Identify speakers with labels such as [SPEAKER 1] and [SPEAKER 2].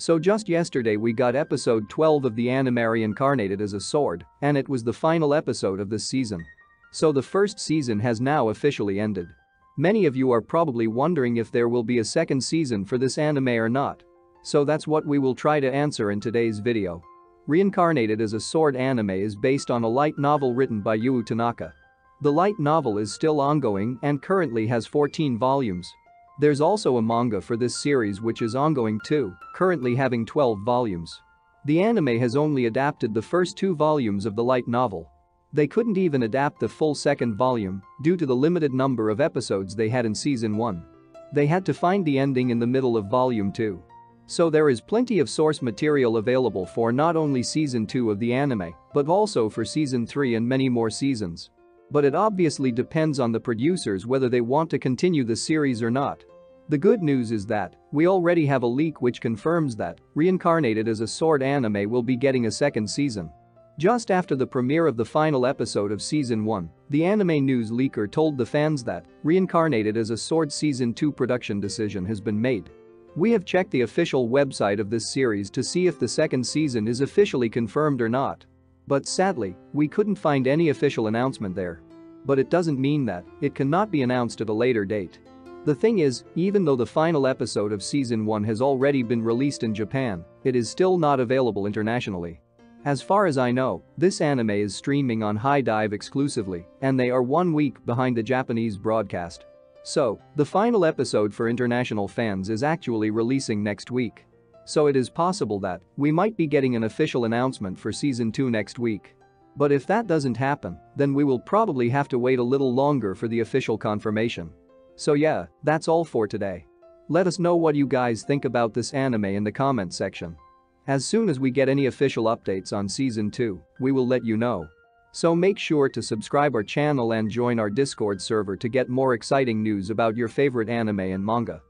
[SPEAKER 1] So just yesterday we got episode 12 of the anime reincarnated as a sword, and it was the final episode of this season. So the first season has now officially ended. Many of you are probably wondering if there will be a second season for this anime or not. So that's what we will try to answer in today's video. Reincarnated as a sword anime is based on a light novel written by Yu Tanaka. The light novel is still ongoing and currently has 14 volumes. There's also a manga for this series which is ongoing too, currently having 12 volumes. The anime has only adapted the first two volumes of the light novel. They couldn't even adapt the full second volume due to the limited number of episodes they had in season 1. They had to find the ending in the middle of volume 2. So there is plenty of source material available for not only season 2 of the anime, but also for season 3 and many more seasons. But it obviously depends on the producers whether they want to continue the series or not. The good news is that we already have a leak which confirms that Reincarnated as a Sword anime will be getting a second season. Just after the premiere of the final episode of season 1, the anime news leaker told the fans that Reincarnated as a Sword season 2 production decision has been made. We have checked the official website of this series to see if the second season is officially confirmed or not. But sadly, we couldn't find any official announcement there. But it doesn't mean that it cannot be announced at a later date. The thing is, even though the final episode of season 1 has already been released in Japan, it is still not available internationally. As far as I know, this anime is streaming on High HIDIVE exclusively, and they are one week behind the Japanese broadcast. So, the final episode for international fans is actually releasing next week. So it is possible that we might be getting an official announcement for season 2 next week. But if that doesn't happen, then we will probably have to wait a little longer for the official confirmation. So yeah, that's all for today. Let us know what you guys think about this anime in the comment section. As soon as we get any official updates on season 2, we will let you know. So make sure to subscribe our channel and join our Discord server to get more exciting news about your favorite anime and manga.